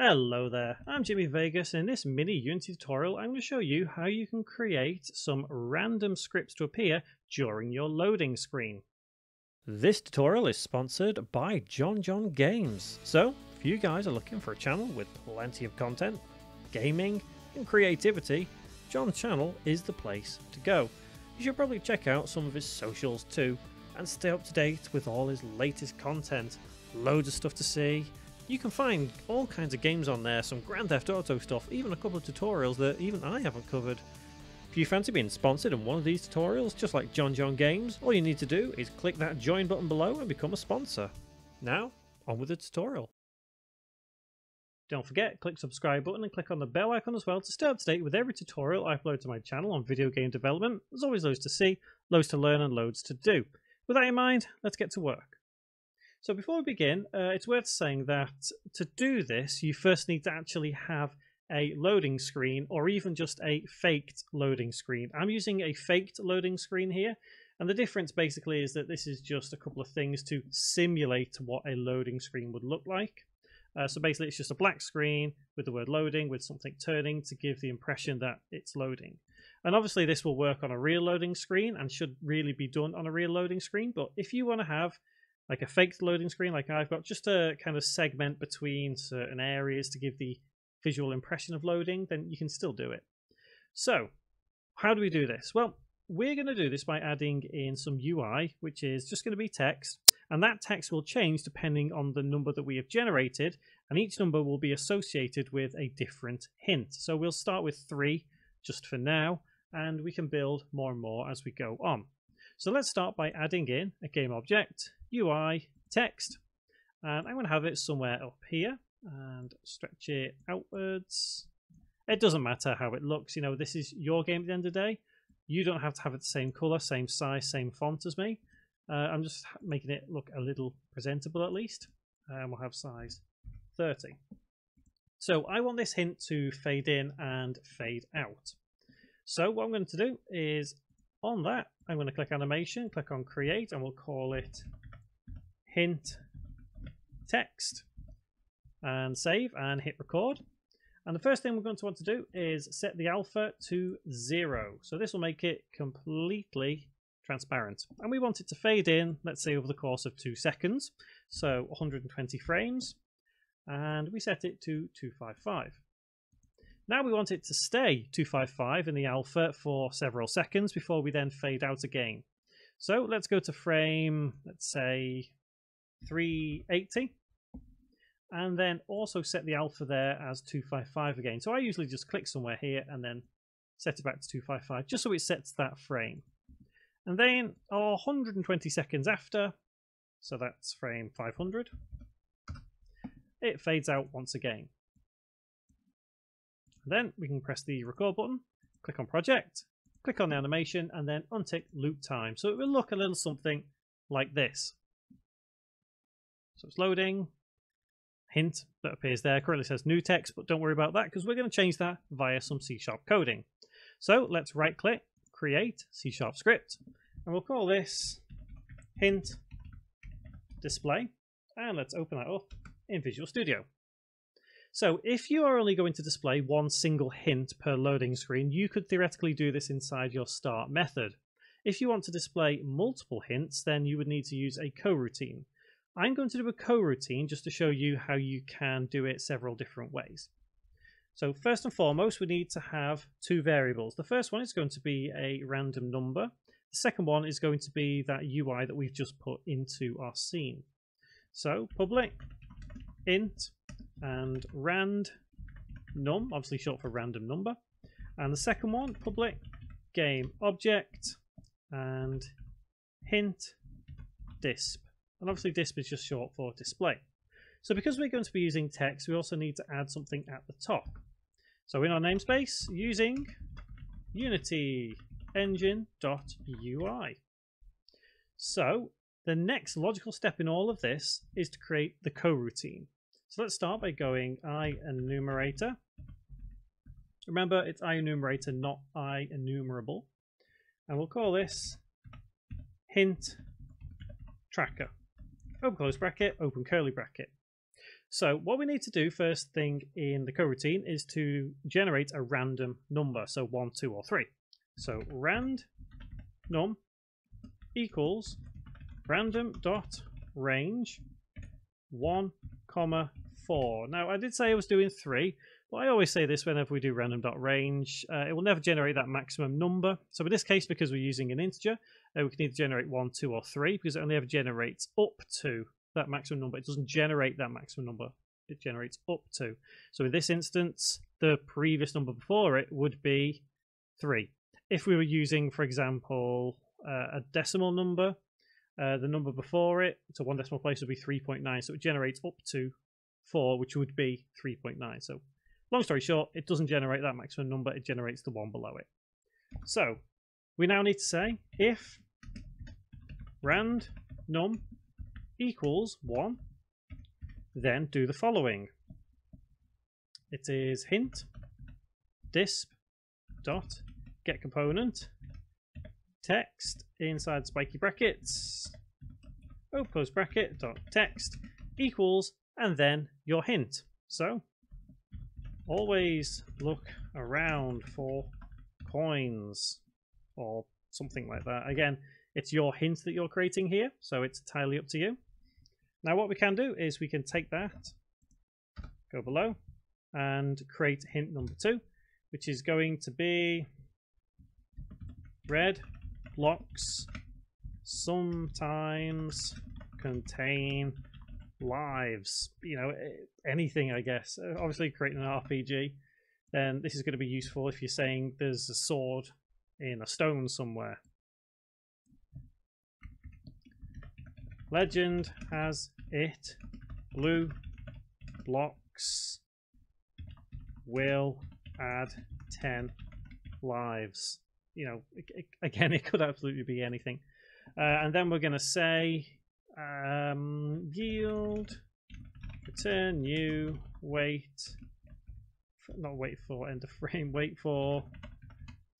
Hello there, I'm Jimmy Vegas and in this mini Unity tutorial I'm going to show you how you can create some random scripts to appear during your loading screen. This tutorial is sponsored by Jon Jon Games, so if you guys are looking for a channel with plenty of content, gaming and creativity, Jon's channel is the place to go. You should probably check out some of his socials too and stay up to date with all his latest content. Loads of stuff to see, you can find all kinds of games on there, some Grand Theft Auto stuff, even a couple of tutorials that even I haven't covered. If you fancy being sponsored in one of these tutorials, just like Jon Jon Games, all you need to do is click that join button below and become a sponsor. Now, on with the tutorial. Don't forget, click subscribe button and click on the bell icon as well to stay up to date with every tutorial I upload to my channel on video game development. There's always loads to see, loads to learn and loads to do. With that in mind, let's get to work. So before we begin, uh, it's worth saying that to do this, you first need to actually have a loading screen or even just a faked loading screen. I'm using a faked loading screen here. And the difference basically is that this is just a couple of things to simulate what a loading screen would look like. Uh, so basically it's just a black screen with the word loading with something turning to give the impression that it's loading. And obviously this will work on a real loading screen and should really be done on a real loading screen. But if you want to have like a faked loading screen like I've got, just to kind of segment between certain areas to give the visual impression of loading, then you can still do it. So, how do we do this? Well, we're going to do this by adding in some UI, which is just going to be text, and that text will change depending on the number that we have generated, and each number will be associated with a different hint. So we'll start with three just for now, and we can build more and more as we go on. So let's start by adding in a game object, UI, text, and I'm going to have it somewhere up here and stretch it outwards. It doesn't matter how it looks, you know, this is your game at the end of the day. You don't have to have it the same color, same size, same font as me. Uh, I'm just making it look a little presentable at least. And we'll have size 30. So I want this hint to fade in and fade out. So what I'm going to do is on that, I'm going to click animation, click on create, and we'll call it hint text and save and hit record. And the first thing we're going to want to do is set the alpha to zero. So this will make it completely transparent. And we want it to fade in, let's say over the course of two seconds. So 120 frames. And we set it to 255. Now we want it to stay 255 in the alpha for several seconds before we then fade out again. So let's go to frame, let's say 380 and then also set the alpha there as 255 again. So I usually just click somewhere here and then set it back to 255 just so it sets that frame. And then oh, 120 seconds after, so that's frame 500, it fades out once again. Then we can press the record button, click on project, click on the animation, and then untick loop time. So it will look a little something like this. So it's loading. Hint that appears there currently says new text, but don't worry about that because we're going to change that via some C-sharp coding. So let's right click, create C-sharp script, and we'll call this hint display. And let's open that up in Visual Studio. So if you are only going to display one single hint per loading screen, you could theoretically do this inside your start method. If you want to display multiple hints, then you would need to use a coroutine. I'm going to do a coroutine just to show you how you can do it several different ways. So first and foremost, we need to have two variables. The first one is going to be a random number. The second one is going to be that UI that we've just put into our scene. So public int and rand num, obviously short for random number. And the second one, public game object and hint disp. And obviously disp is just short for display. So because we're going to be using text, we also need to add something at the top. So in our namespace, using unity engine.ui. So the next logical step in all of this is to create the coroutine. So let's start by going I enumerator. Remember, it's I enumerator, not I enumerable. And we'll call this hint tracker. Open close bracket, open curly bracket. So what we need to do first thing in the coroutine is to generate a random number, so 1, 2 or 3. So rand num equals random dot range 1 comma 4. Now I did say I was doing 3, but I always say this whenever we do random dot range, uh, it will never generate that maximum number. So in this case, because we're using an integer, uh, we can either generate 1, 2 or 3 because it only ever generates up to that maximum number. It doesn't generate that maximum number. It generates up to. So in this instance, the previous number before it would be 3. If we were using, for example, uh, a decimal number, uh, the number before it, so one decimal place would be 3.9. So it generates up to 4, which would be 3.9. So long story short, it doesn't generate that maximum number. It generates the one below it. So we now need to say if rand num equals 1, then do the following. It is hint disp dot get component text inside spiky brackets oh close bracket dot text equals and then your hint. So always look around for coins or something like that. Again, it's your hint that you're creating here, so it's entirely up to you. Now what we can do is we can take that, go below, and create hint number two, which is going to be red blocks sometimes contain lives. You know, anything, I guess. Uh, obviously, creating an RPG, then this is going to be useful if you're saying there's a sword in a stone somewhere. Legend has it. Blue blocks will add 10 lives. You know, again, it could absolutely be anything. Uh, and then we're going to say um, yield, return new, wait, not wait for end of frame, wait for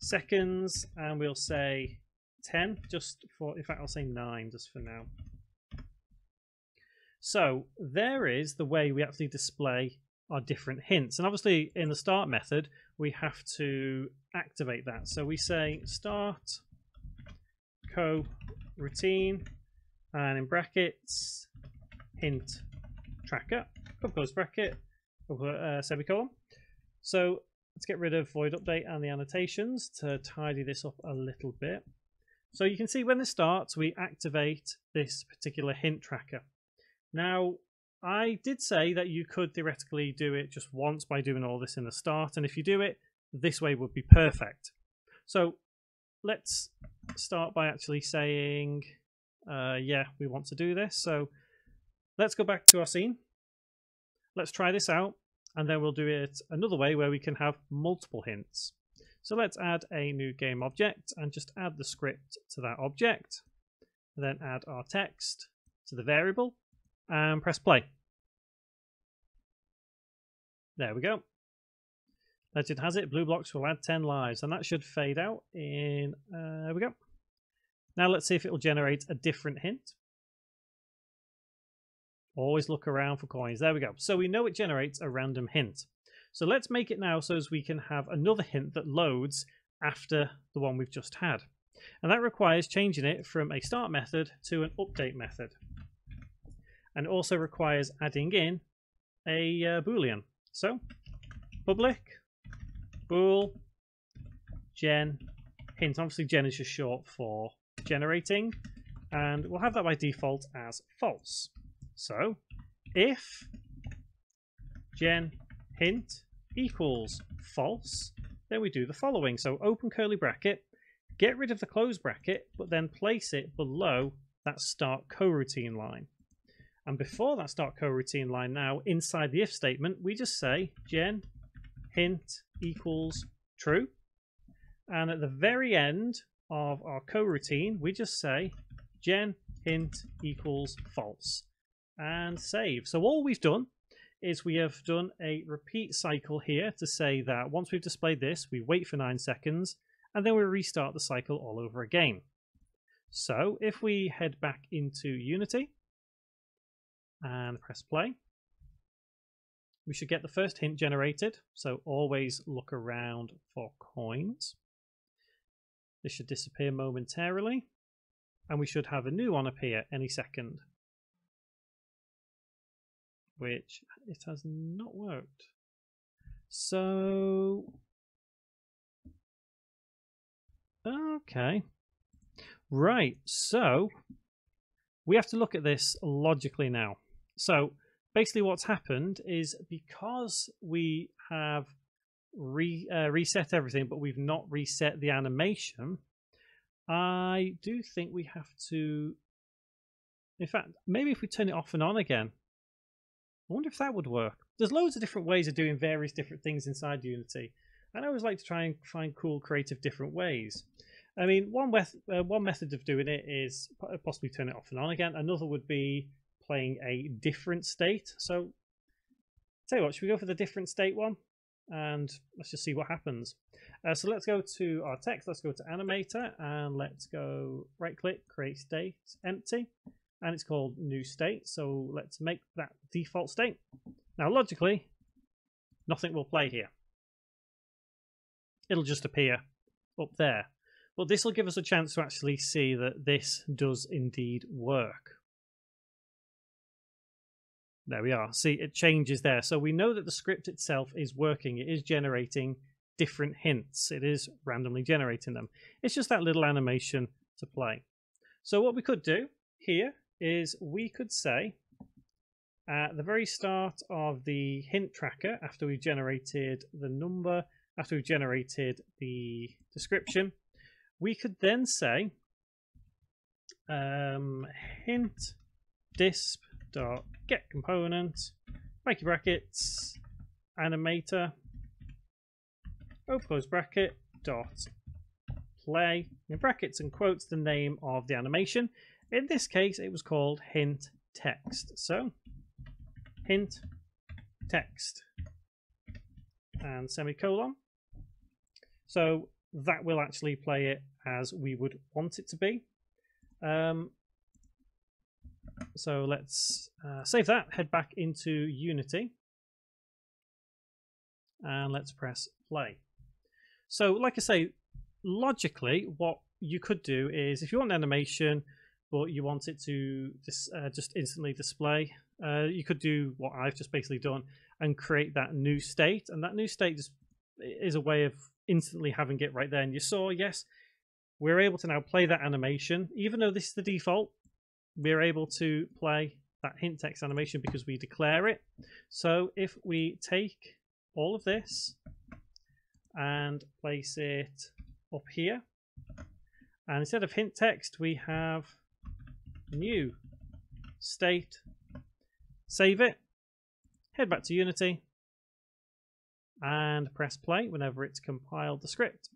seconds, and we'll say 10 just for, in fact, I'll say 9 just for now. So there is the way we actually display our different hints. And obviously in the start method, we have to activate that. So we say start co routine and in brackets hint tracker, close bracket, uh, semicolon. So let's get rid of void update and the annotations to tidy this up a little bit. So you can see when this starts, we activate this particular hint tracker. Now, I did say that you could theoretically do it just once by doing all this in the start, and if you do it, this way would be perfect. So let's start by actually saying, uh, yeah, we want to do this. So let's go back to our scene. Let's try this out, and then we'll do it another way where we can have multiple hints. So let's add a new game object and just add the script to that object. And then add our text to the variable and press play. There we go. Legend has it, blue blocks will add 10 lives, and that should fade out in, uh, there we go. Now let's see if it will generate a different hint. Always look around for coins. There we go. So we know it generates a random hint. So let's make it now so as we can have another hint that loads after the one we've just had. And that requires changing it from a start method to an update method and also requires adding in a uh, boolean. So public bool gen hint. Obviously gen is just short for generating and we'll have that by default as false. So if gen hint equals false, then we do the following. So open curly bracket, get rid of the close bracket, but then place it below that start coroutine line. And before that start coroutine line now, inside the if statement, we just say gen hint equals true. And at the very end of our coroutine, we just say gen hint equals false and save. So all we've done is we have done a repeat cycle here to say that once we've displayed this, we wait for nine seconds and then we restart the cycle all over again. So if we head back into Unity and press play. we should get the first hint generated. So always look around for coins. This should disappear momentarily. And we should have a new one appear any second. Which it has not worked. So... Okay. Right, so we have to look at this logically now. So basically what's happened is because we have re, uh, reset everything, but we've not reset the animation, I do think we have to... In fact, maybe if we turn it off and on again, I wonder if that would work. There's loads of different ways of doing various different things inside Unity. And I always like to try and find cool, creative, different ways. I mean, one, uh, one method of doing it is possibly turn it off and on again. Another would be playing a different state. So, tell you what, should we go for the different state one? And let's just see what happens. Uh, so let's go to our text. Let's go to Animator and let's go right click, create state, empty. And it's called new state. So let's make that default state. Now, logically, nothing will play here. It'll just appear up there. But this will give us a chance to actually see that this does indeed work. There we are. See, it changes there. So we know that the script itself is working. It is generating different hints. It is randomly generating them. It's just that little animation to play. So what we could do here is we could say at the very start of the hint tracker, after we've generated the number, after we've generated the description, we could then say um, hint disp dot get component, make your brackets, animator, open close bracket, dot play, in brackets and quotes the name of the animation. In this case, it was called hint text. So, hint text and semicolon. So that will actually play it as we would want it to be. Um, so let's uh, save that, head back into Unity, and let's press play. So like I say, logically, what you could do is if you want animation, but you want it to just, uh, just instantly display, uh, you could do what I've just basically done and create that new state. And that new state is a way of instantly having it right there. And you saw, yes, we're able to now play that animation, even though this is the default we're able to play that hint text animation because we declare it. So if we take all of this and place it up here, and instead of hint text, we have new state, save it, head back to Unity, and press play whenever it's compiled the script.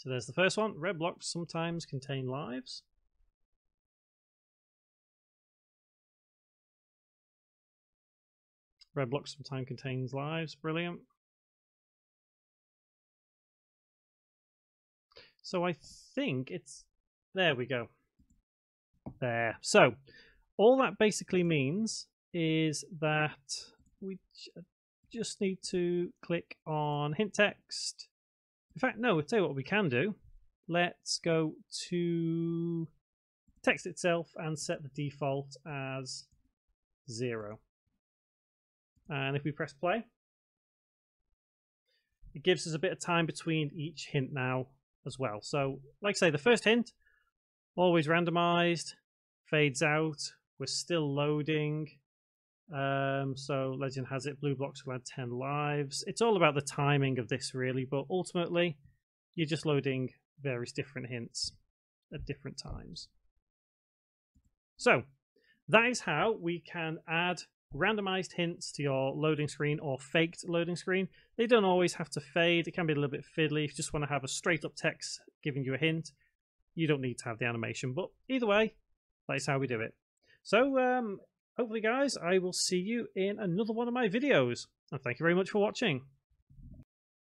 So there's the first one. Red blocks sometimes contain lives. Red blocks sometimes contains lives. Brilliant. So I think it's... There we go. There. So all that basically means is that we just need to click on hint text in fact, no, I'll tell you what we can do. Let's go to text itself and set the default as zero. And if we press play, it gives us a bit of time between each hint now as well. So, like I say, the first hint, always randomized, fades out, we're still loading. Um, so Legend has it, blue blocks will add 10 lives. It's all about the timing of this really, but ultimately you're just loading various different hints at different times. So that is how we can add randomized hints to your loading screen or faked loading screen. They don't always have to fade. It can be a little bit fiddly. If you just want to have a straight up text giving you a hint, you don't need to have the animation. But either way, that is how we do it. So um, hopefully, guys, I will see you in another one of my videos. And thank you very much for watching.